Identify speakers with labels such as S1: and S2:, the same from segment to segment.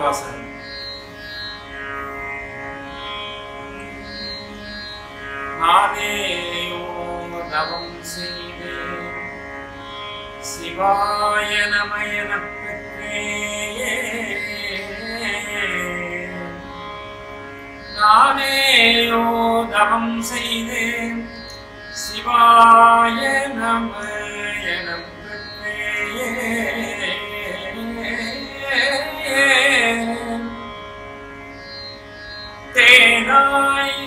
S1: பாசனம் நானேயோ தவம் செய்து சிவாய நமயனப் நானேயோ தவம் செய்து சிவாய நம தேனாய்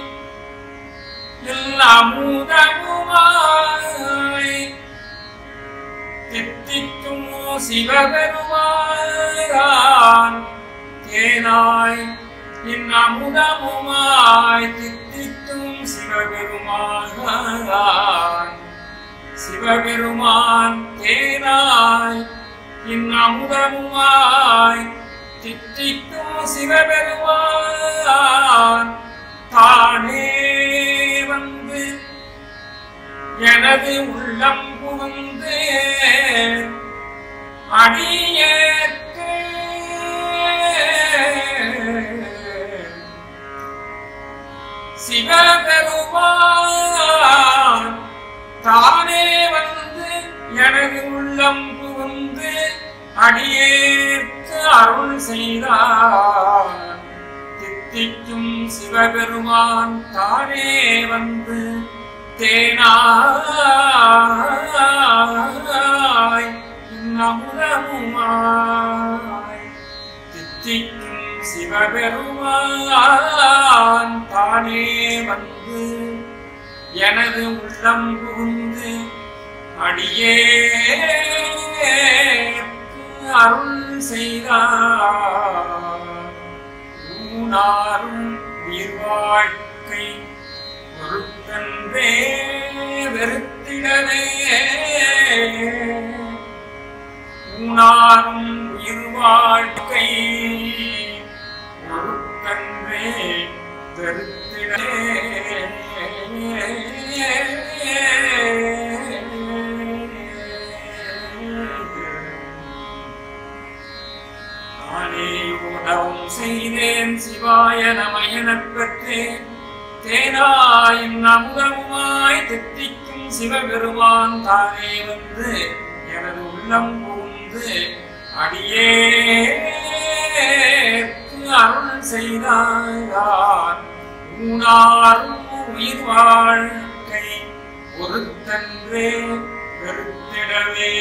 S1: அமுதமுமாய் தித்திக்கும் சிவபெருமான். தேனாய் என் அமுதமுமாய் தித்திக்கும் சிவபெருமான். சிவபெருமான் தேனாய் என் அமுதமுமாய் தித்திக்கும் சிவபெருமான். தானே வந்து எனது உள்ளம் புகுந்து அடியேற்கு சிவபெருமான் தானே வந்து எனது உள்ளம் புகுந்து அடியேற்று அருள் செய்தார். தித்திக்கும் சிவபெருமான் தானே வந்து தேனாய் அமுதமுமாய் தித்திக்கும் சிவபெருமான் தானே வந்து எனது உள்ளம் புகுந்து அடியே அருள் செய்தார். ஊனாரும் உயிர் வாழ்க்கை பொருத்தன்றே வெறுத்திடவே. ஊனாரும் உயிர் வாழ்க்கை பொருத்தன்றே வெறுத்திடவே. அருள் செய்தேன் சிவாய நம பெற்றேன் தேனாயின் அமுதமுமாய் தித்திக்கும் சிவபெருமான் தானே வந்து எனது உள்ளம் புகுந்து அடியே அருள் செய்தார் ஊனாரும் உயிர் வாழ்க்கை ஒருத்தன்றே வெறுத்திடவே